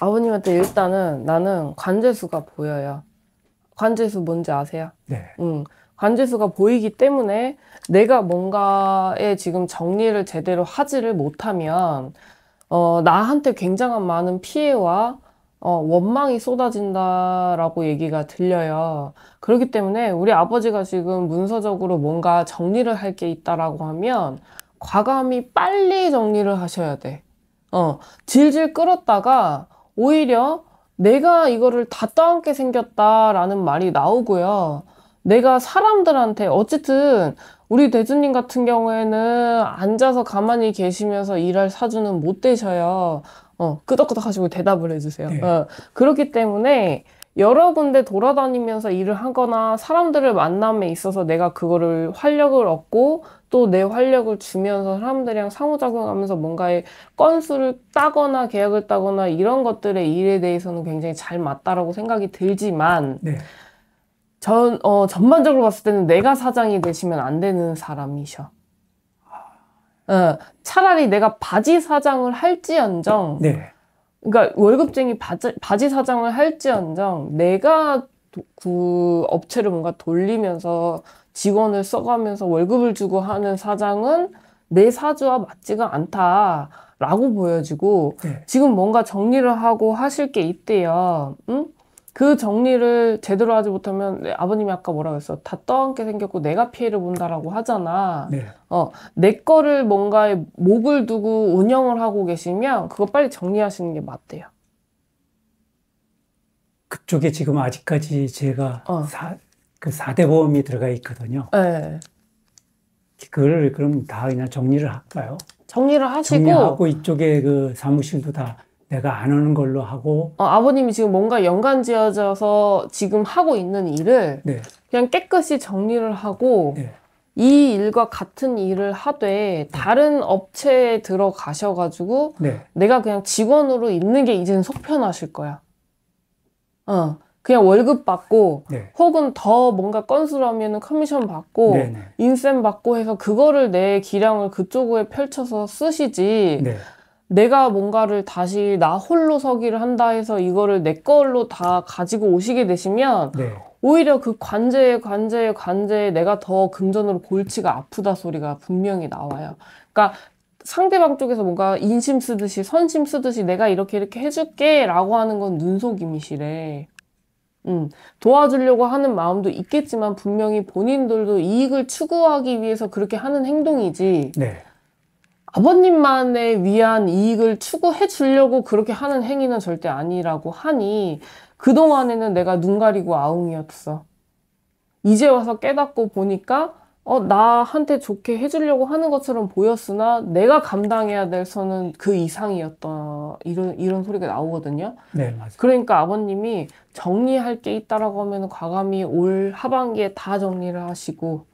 아버님한테 일단은 나는 관제수가 보여요. 관제수 뭔지 아세요? 네. 응. 관제수가 보이기 때문에 내가 뭔가에 지금 정리를 제대로 하지를 못하면 어, 나한테 굉장한 많은 피해와 어, 원망이 쏟아진다라고 얘기가 들려요. 그렇기 때문에 우리 아버지가 지금 문서적으로 뭔가 정리를 할 게 있다라고 하면 과감히 빨리 정리를 하셔야 돼. 어, 질질 끌었다가 오히려 내가 이거를 다 떠안게 생겼다라는 말이 나오고요. 내가 사람들한테 어쨌든 우리 대주님 같은 경우에는 앉아서 가만히 계시면서 일할 사주는 못 되셔요. 어, 끄덕끄덕 하시고 대답을 해주세요. 네. 어, 그렇기 때문에 여러 군데 돌아다니면서 일을 하거나 사람들을 만남에 있어서 내가 그거를 활력을 얻고 또 내 활력을 주면서 사람들이랑 상호작용하면서 뭔가의 건수를 따거나 계약을 따거나 이런 것들의 일에 대해서는 굉장히 잘 맞다라고 생각이 들지만 네. 전, 어, 전반적으로 봤을 때는 내가 사장이 되시면 안 되는 사람이셔. 어, 차라리 내가 바지 사장을 할지언정, 네. 그러니까 월급쟁이 바지, 바지 사장을 할지언정, 내가 도- 그 업체를 뭔가 돌리면서 직원을 써가면서 월급을 주고 하는 사장은 내 사주와 맞지가 않다라고 보여지고, 네. 지금 뭔가 정리를 하고 하실 게 있대요. 응? 그 정리를 제대로 하지 못하면 내 아버님이 아까 뭐라고 했어? 다 떠안게 생겼고 내가 피해를 본다라고 하잖아. 네. 어, 내 거를 뭔가에 목을 두고 운영을 하고 계시면 그거 빨리 정리하시는 게 맞대요. 그쪽에 지금 아직까지 제가 어. 사, 그 4대 보험이 들어가 있거든요. 네. 그거를 그럼 다 그냥 정리를 할까요? 정리를 하시고 정리하고 이쪽에 그 사무실도 다 내가 안 하는 걸로 하고 어, 아버님이 지금 뭔가 연관 지어져서 지금 하고 있는 일을 네. 그냥 깨끗이 정리를 하고 네. 이 일과 같은 일을 하되 다른 업체에 들어가셔가지고 네. 내가 그냥 직원으로 있는 게 이제는 속 편하실 거야. 어, 그냥 월급 받고 네. 혹은 더 뭔가 건수라면은 커미션 받고 네. 네. 인센 받고 해서 그거를 내 기량을 그쪽에 펼쳐서 쓰시지 네. 내가 뭔가를 다시 나 홀로 서기를 한다 해서 이거를 내 걸로 다 가지고 오시게 되시면 네. 오히려 그 관제에 관제에 관제에 내가 더 금전으로 골치가 아프다 소리가 분명히 나와요. 그러니까 상대방 쪽에서 뭔가 인심 쓰듯이 선심 쓰듯이 내가 이렇게 이렇게 해줄게 라고 하는 건 눈속임이시래. 음, 도와주려고 하는 마음도 있겠지만 분명히 본인들도 이익을 추구하기 위해서 그렇게 하는 행동이지 네. 아버님만에 위한 이익을 추구해 주려고 그렇게 하는 행위는 절대 아니라고 하니 그동안에는 내가 눈 가리고 아웅이었어. 이제 와서 깨닫고 보니까 어, 나한테 좋게 해주려고 하는 것처럼 보였으나 내가 감당해야 될 선은 그 이상이었다. 이런, 이런 소리가 나오거든요. 네. 맞아요. 그러니까 아버님이 정리할 게 있다라고 하면 과감히 올 하반기에 다 정리를 하시고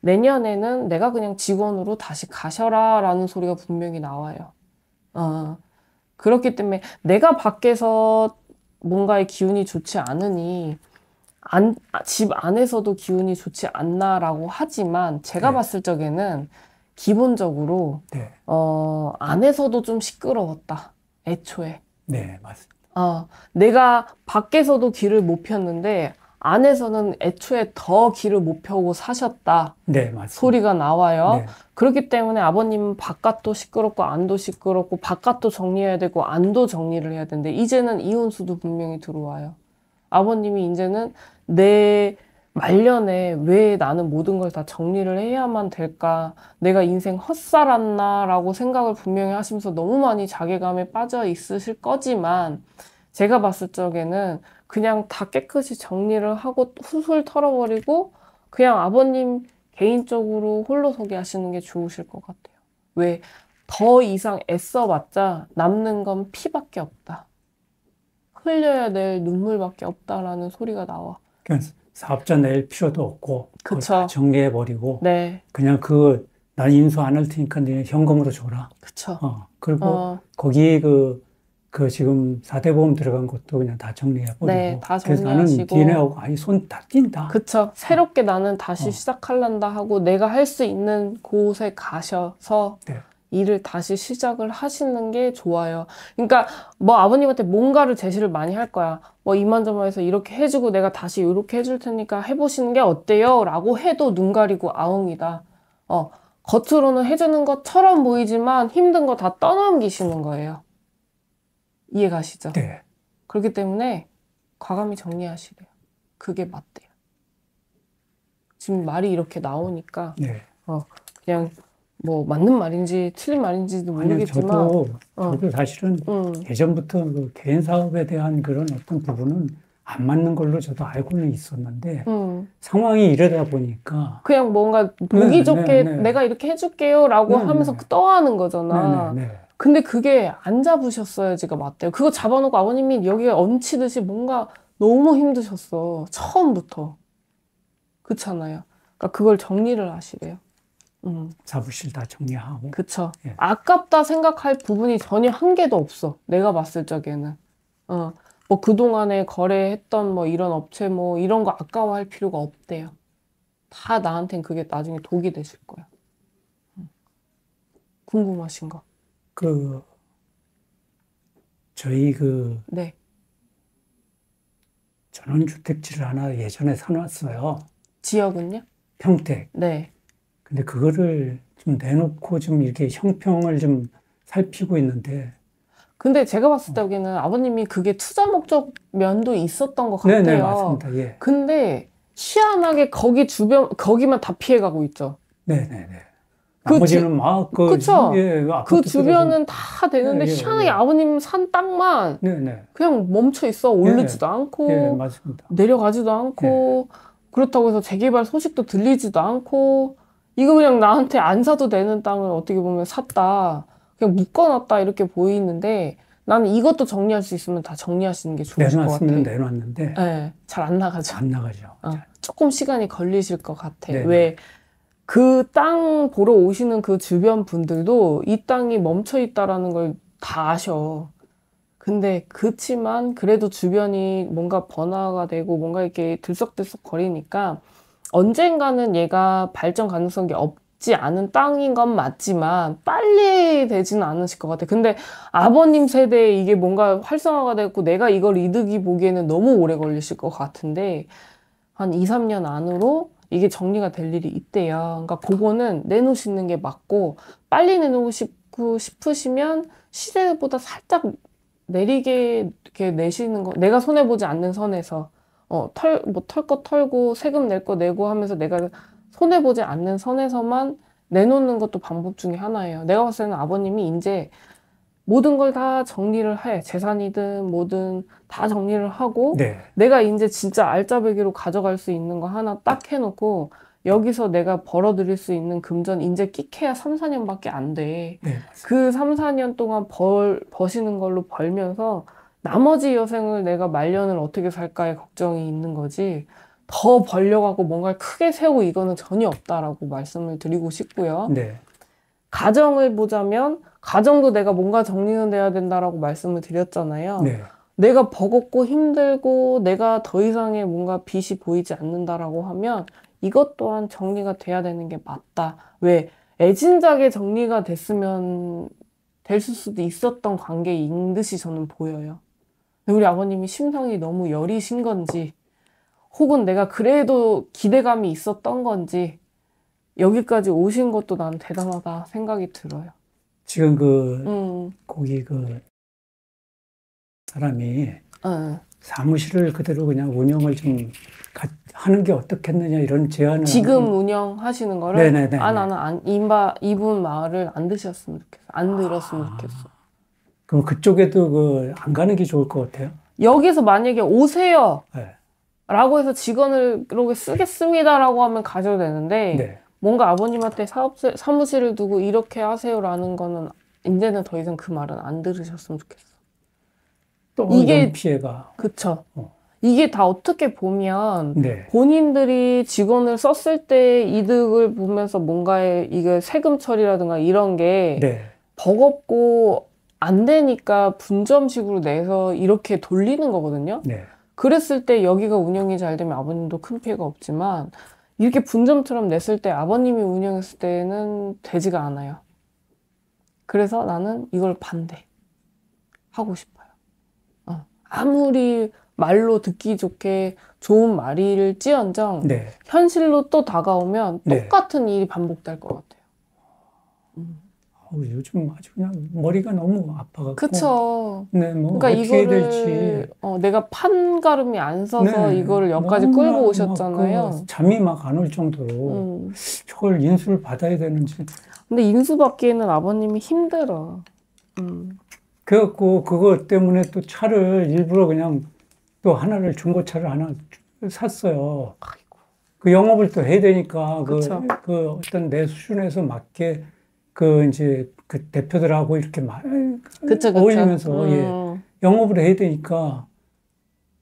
내년에는 내가 그냥 직원으로 다시 가셔라 라는 소리가 분명히 나와요. 어, 그렇기 때문에 내가 밖에서 뭔가의 기운이 좋지 않으니 안, 아, 집 안에서도 기운이 좋지 않나라고 하지만 제가 네. 봤을 적에는 기본적으로 네. 어, 안에서도 좀 시끄러웠다. 애초에. 네. 맞습니다. 어, 내가 밖에서도 길을 못 폈는데 안에서는 애초에 더 길을 못 펴고 사셨다. 네. 맞습니다. 소리가 나와요. 네. 그렇기 때문에 아버님은 바깥도 시끄럽고 안도 시끄럽고 바깥도 정리해야 되고 안도 정리를 해야 되는데 이제는 이혼수도 분명히 들어와요. 아버님이 이제는 내 말년에 왜 나는 모든 걸 다 정리를 해야만 될까? 내가 인생 헛살았나 라고 생각을 분명히 하시면서 너무 많이 자괴감에 빠져 있으실 거지만 제가 봤을 적에는 그냥 다 깨끗이 정리를 하고 훌훌 털어버리고 그냥 아버님 개인적으로 홀로서기 하시는 게 좋으실 것 같아요. 왜? 더 이상 애써봤자 남는 건 피밖에 없다. 흘려야 될 눈물밖에 없다라는 소리가 나와. 그냥 사업자 낼 필요도 없고. 다 정리해 버리고 네, 그냥 그 난 인수 안 할 테니까 네 현금으로 줘라. 그쵸. 어. 그리고 어, 거기 그, 그 지금 4대 보험 들어간 것도 그냥 다 정리해버리고. 네, 다 그래서 나는. DNA하고 아예 손다 띈다. 그쵸. 새롭게 나는 다시 어. 시작할란다 하고 내가 할 수 있는 곳에 가셔서 네. 일을 다시 시작을 하시는 게 좋아요. 그러니까 뭐 아버님한테 뭔가를 제시를 많이 할 거야. 뭐 이만저만해서 이렇게 해주고 내가 다시 이렇게 해줄 테니까 해보시는 게 어때요? 라고 해도 눈 가리고 아웅이다. 어, 겉으로는 해주는 것처럼 보이지만 힘든 거 다 떠넘기시는 거예요. 이해 가시죠? 네. 그렇기 때문에 과감히 정리하시래요. 그게 맞대요. 지금 말이 이렇게 나오니까 네. 그냥 뭐 맞는 말인지 틀린 말인지도 모르겠지만 저도, 어. 저도 사실은 음, 예전부터 그 개인 사업에 대한 그런 어떤 부분은 안 맞는 걸로 저도 알고는 있었는데 음. 상황이 이러다 보니까 그냥 뭔가 보기 네, 좋게 네, 네. 내가 이렇게 해줄게요 라고 네, 하면서 네. 떠하는 거잖아. 근데 그게 안 잡으셨어야지가 맞대요. 그거 잡아놓고 아버님이 여기에 얹히듯이 뭔가 너무 힘드셨어. 처음부터. 그렇잖아요. 그러니까 그걸 정리를 하시래요. 음, 사무실 다 정리하고 그쵸. 예. 아깝다 생각할 부분이 전혀 한 개도 없어. 내가 봤을 적에는. 어, 뭐 그동안에 거래했던 뭐 이런 업체 뭐 이런 거 아까워할 필요가 없대요. 다 나한텐 그게 나중에 독이 되실 거야. 음. 궁금하신 거? 그 저희 그 네. 전원주택지를 하나 예전에 사놨어요. 지역은요? 평택. 네. 근데 그거를 좀 내놓고 좀 이렇게 형평을 좀 살피고 있는데 근데 제가 봤을 때에는 아버님이 그게 투자 목적 면도 있었던 것 같아요. 네네 맞습니다. 예. 근데 희한하게 거기 주변 거기만 다 피해가고 있죠. 네네네. 그 나머지는 막그 그쵸? 예, 그 아파트들하고- 주변은 다 되는데 예, 예, 희한하게 예. 아버님 산 땅만 네네. 그냥 멈춰 있어. 오르지도 않고 예 맞습니다. 내려가지도 않고 그렇다고 해서 재개발 소식도 들리지도 않고 이거 그냥 나한테 안 사도 되는 땅을 어떻게 보면 샀다. 그냥 묶어놨다 이렇게 보이는데 나는 이것도 정리할 수 있으면 다 정리하시는 게 좋을 것 같아. 내놨으면 내놨는데 네, 잘 안 나가죠. 안 나가죠. 어, 조금 시간이 걸리실 것 같아. 네네. 왜? 그 땅 보러 오시는 그 주변 분들도 이 땅이 멈춰 있다라는 걸 다 아셔. 근데 그치만 그래도 주변이 뭔가 번화가 되고 뭔가 이렇게 들썩들썩 거리니까 언젠가는 얘가 발전 가능성이 없지 않은 땅인 건 맞지만 빨리 되지는 않으실 것 같아. 근데 아버님 세대에 이게 뭔가 활성화가 됐고 내가 이걸 이득이 보기에는 너무 오래 걸리실 것 같은데 한 2, 3년 안으로 이게 정리가 될 일이 있대요. 그러니까 그거는 내놓으시는 게 맞고 빨리 내놓고 싶고 싶으시면 시세보다 살짝 내리게 이렇게 내시는 거 내가 손해 보지 않는 선에서 어 털 뭐 털 거 털고 세금 낼 거 내고 하면서 내가 손해 보지 않는 선에서만 내놓는 것도 방법 중에 하나예요. 내가 봤을 때는 아버님이 이제 모든 걸 다 정리를 해. 재산이든 뭐든 다 정리를 하고 네. 내가 이제 진짜 알짜배기로 가져갈 수 있는 거 하나 딱 해놓고 여기서 내가 벌어들일 수 있는 금전 이제 끽해야 3, 4년밖에 안 돼. 네. 그 3, 4년 동안 벌, 버시는 걸로 벌면서 나머지 여생을 내가 말년을 어떻게 살까에 걱정이 있는 거지. 더 벌려가고 뭔가를 크게 세우고 이거는 전혀 없다라고 말씀을 드리고 싶고요. 네. 가정을 보자면 가정도 내가 뭔가 정리는 돼야 된다라고 말씀을 드렸잖아요. 네. 내가 버겁고 힘들고 내가 더 이상의 뭔가 빛이 보이지 않는다라고 하면 이것 또한 정리가 돼야 되는 게 맞다. 왜? 애진작에 정리가 됐으면 될 수도 있었던 관계인 듯이 저는 보여요. 우리 아버님이 심성이 너무 여리신 건지 혹은 내가 그래도 기대감이 있었던 건지 여기까지 오신 것도 난 대단하다 생각이 들어요. 지금 그 음, 거기 그 사람이 어. 사무실을 그대로 그냥 운영을 좀 가- 하는 게 어떻겠느냐 이런 제안을 지금 하는- 운영하시는 거를 네네네. 아 나는 안, 이바, 이분 말을 안 드셨으면 좋겠어 안 들었으면 아. 좋겠어 그럼 그쪽에도 그 안 가는 게 좋을 것 같아요. 여기서 만약에 오세요 네. 라고 해서 직원을 그렇게 쓰겠습니다 라고 하면 가져도 되는데 네. 뭔가 아버님한테 사업 사무실을 두고 이렇게 하세요라는 거는 이제는 더 이상 그 말은 안 들으셨으면 좋겠어 또 이게- 피해가 그쵸 어. 이게 다 어떻게 보면 네. 본인들이 직원을 썼을 때 이득을 보면서 뭔가의 이게 세금 처리라든가 이런 게 네. 버겁고 안 되니까 분점식으로 내서 이렇게 돌리는 거거든요. 네. 그랬을 때 여기가 운영이 잘 되면 아버님도 큰 피해가 없지만 이렇게 분점처럼 냈을 때 아버님이 운영했을 때는 되지가 않아요. 그래서 나는 이걸 반대 하고 싶어요. 어. 아무리 말로 듣기 좋게 좋은 말일지언정 네. 현실로 또 다가오면 네. 똑같은 일이 반복될 것 같아요. 음. 요즘 아주 그냥 머리가 너무 아파갖고. 그쵸. 네, 뭐 그러니까 어떻게 될지. 어, 내가 판가름이 안 서서 네, 이거를 여기까지 끌고 막 오셨잖아요. 그 잠이 막 안 올 정도로 음. 저걸 인수를 받아야 되는지. 근데 인수 받기에는 아버님이 힘들어. 음. 그래갖고 그거 때문에 또 차를 일부러 그냥 또 하나를 중고차를 하나 샀어요. 아이고. 그 영업을 또 해야 되니까 그. 그 어떤 내 수준에서 맞게 그 이제 그 대표들하고 이렇게 막 그쵸, 그쵸. 어울리면서 예, 음. 영업을 해야 되니까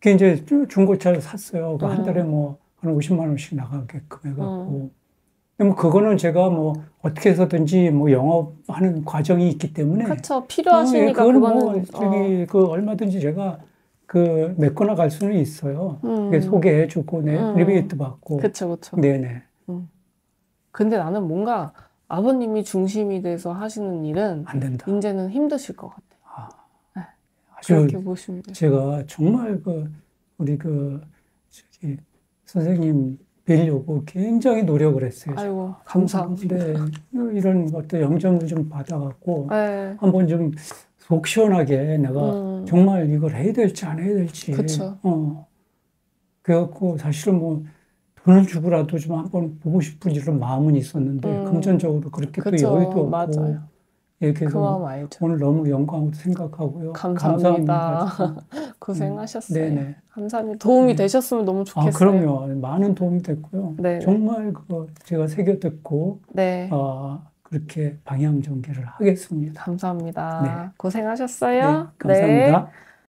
그 이제 중고차를 샀어요. 그한 음. 달에 뭐 한 50만 원씩 나가게끔 해갖고. 근데 뭐 그거는 제가 뭐 어떻게 해서든지 뭐 영업하는 과정이 있기 때문에 그쵸. 어, 예, 필요하시니까 그거는 그거는 뭐 저기 그 얼마든지 제가 그 메꿔 나 갈 수는 있어요. 어, 음. 그게 소개해주고 네 음. 리베이트 받고 그쵸, 그쵸. 네네 근데 나는 뭔가 아버님이 중심이 돼서 하시는 일은 안 된다. 이제는 힘드실 것 같아요. 아주 그렇게 보시면 돼요. 제가 정말 그 우리 그 저기 선생님 뵈려고 굉장히 노력을 했어요. 아이고, 감사합니다. 네, 이런 것도 영점을 좀 받아갖고 네. 한번 좀 속 시원하게 내가 음. 정말 이걸 해야 될지 안 해야 될지. 그쵸. 어. 그래갖고 사실은 뭐 돈을 주고라도 좀 한번 보고 싶은 이런 마음은 있었는데 음. 금전적으로 그렇게 또 그쵸. 여유도 없고. 맞아요. 예, 그 그래서 알죠. 오늘 너무 영광으로 생각하고요. 감사합니다. 감사합니다. 고생하셨어요. 네네. 감사합니다. 도움이 네. 되셨으면 너무 좋겠어요. 아, 그럼요. 많은 도움이 됐고요. 네. 정말 그거 제가 새겨 듣고 네. 어, 그렇게 방향 전개를 하겠습니다. 감사합니다. 네. 고생하셨어요. 네, 감사합니다. 네.